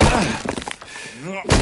Ugh.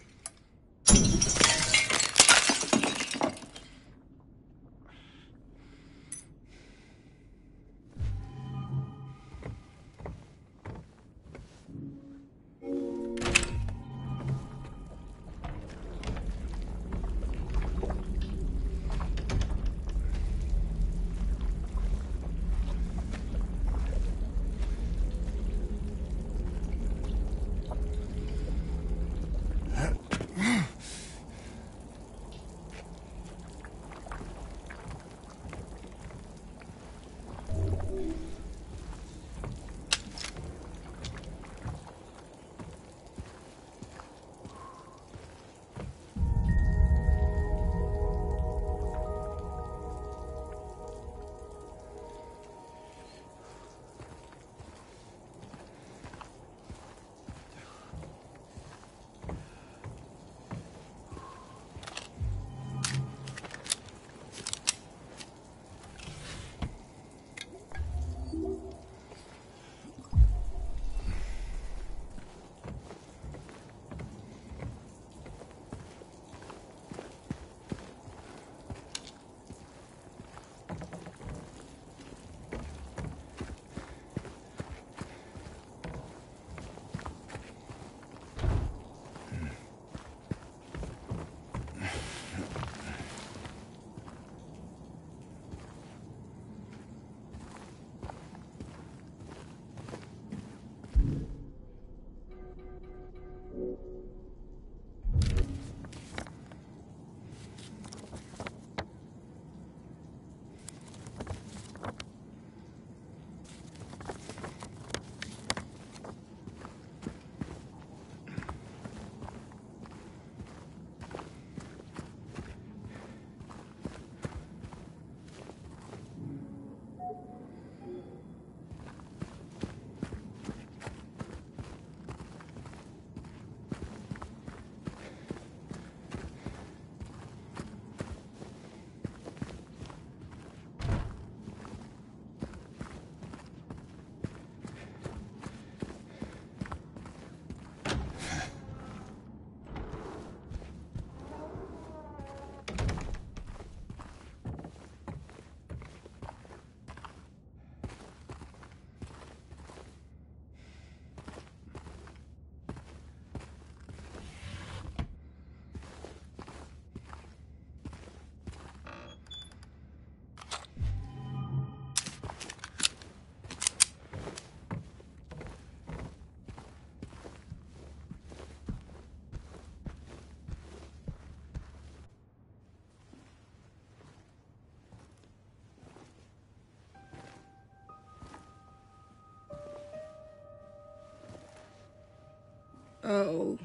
Oh.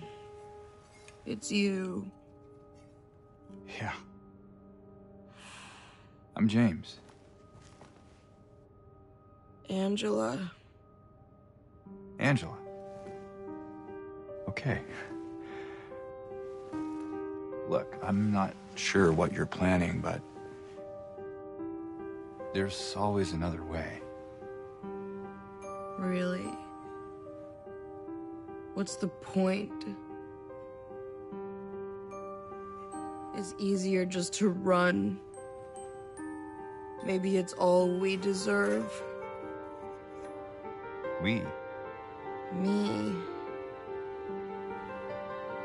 It's you. Yeah. I'm James. Angela. Angela. Okay. Look, I'm not sure what you're planning, but there's always another way. What's the point? It's easier just to run. Maybe it's all we deserve. We? Me.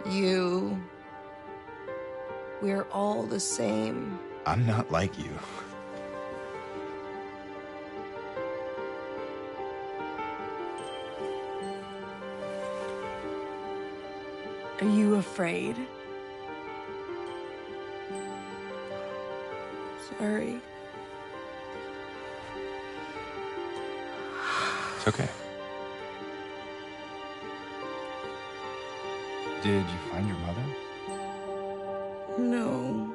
You. We're all the same. I'm not like you. Afraid? Sorry. It's okay. Did you find your mother? No.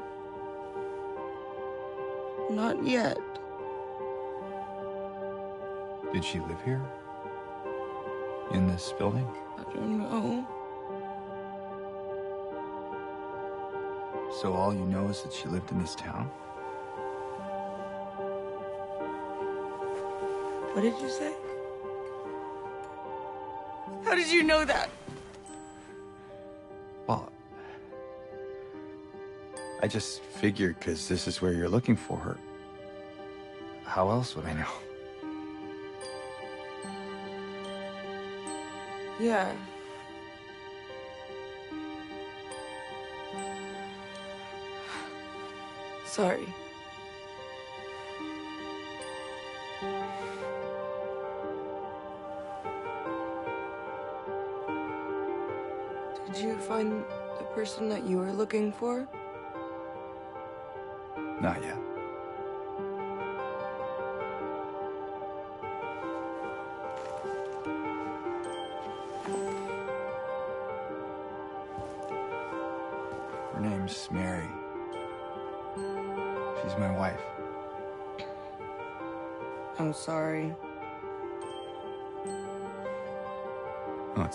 Not yet. Did she live here? In this building? I don't know. So all you know is that she lived in this town? What did you say? How did you know that? Well, I just figured because this is where you're looking for her. How else would I know? Yeah. Sorry. Did you find the person that you were looking for? Not yet.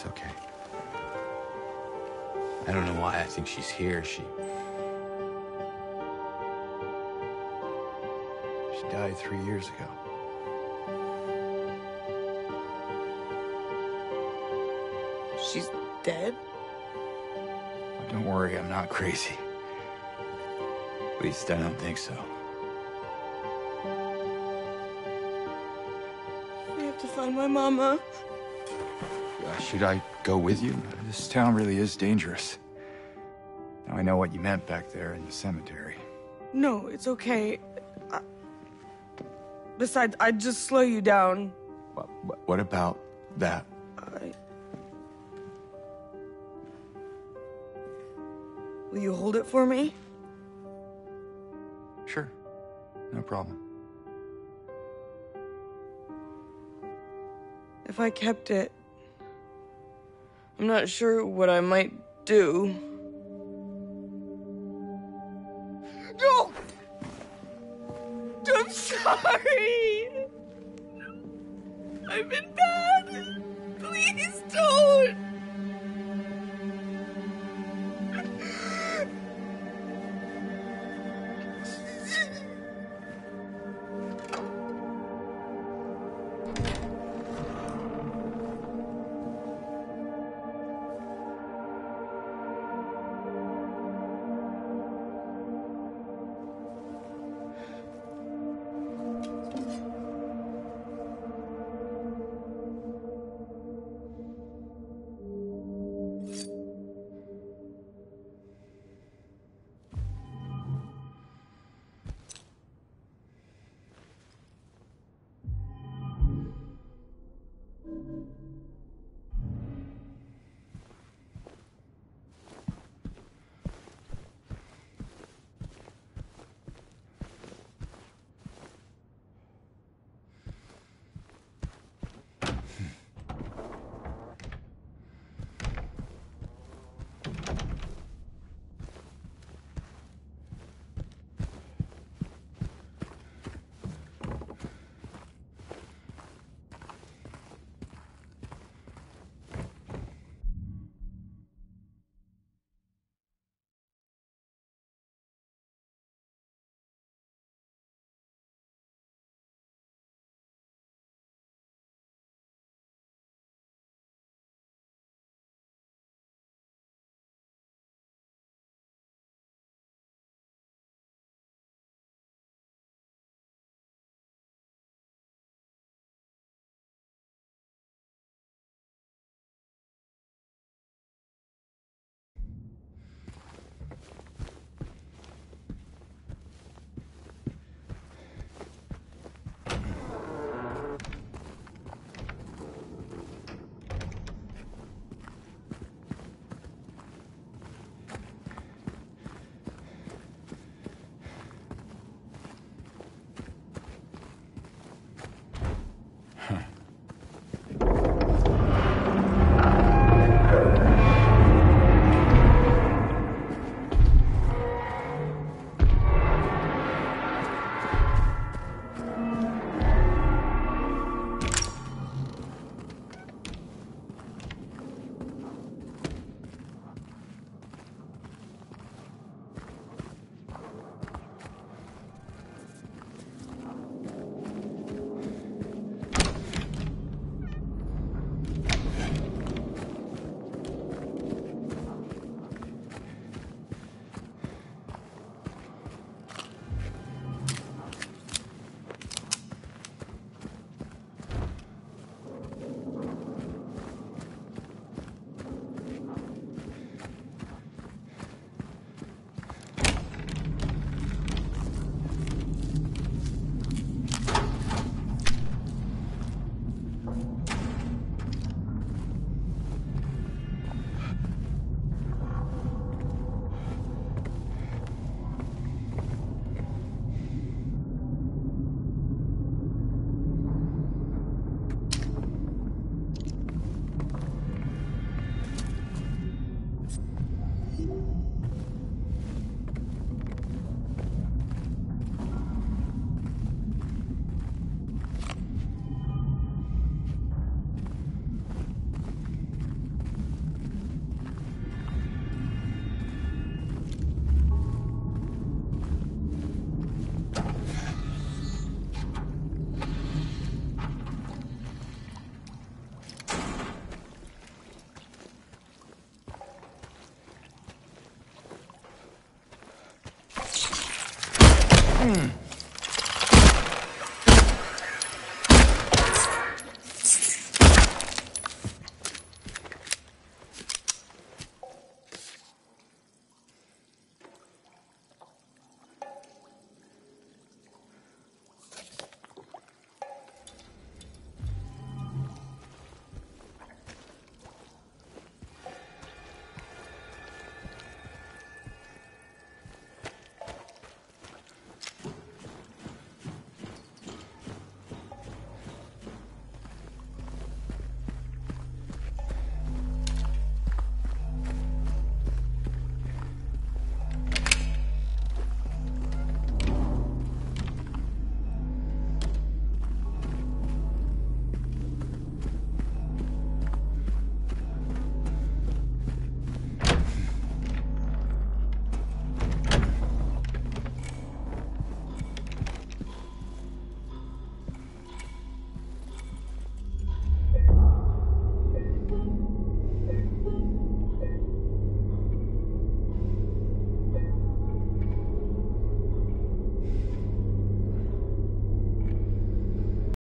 It's okay. I don't know why I think she's here. She. She died three years ago. She's dead? Oh, don't worry, I'm not crazy. At least I don't think so. We have to find my mama. Should I go with you? This town really is dangerous. Now I know what you meant back there in the cemetery. No, it's okay. I... Besides, I'd just slow you down. What, what, what about that? I... Will you hold it for me? Sure. No problem. If I kept it, I'm not sure what I might do.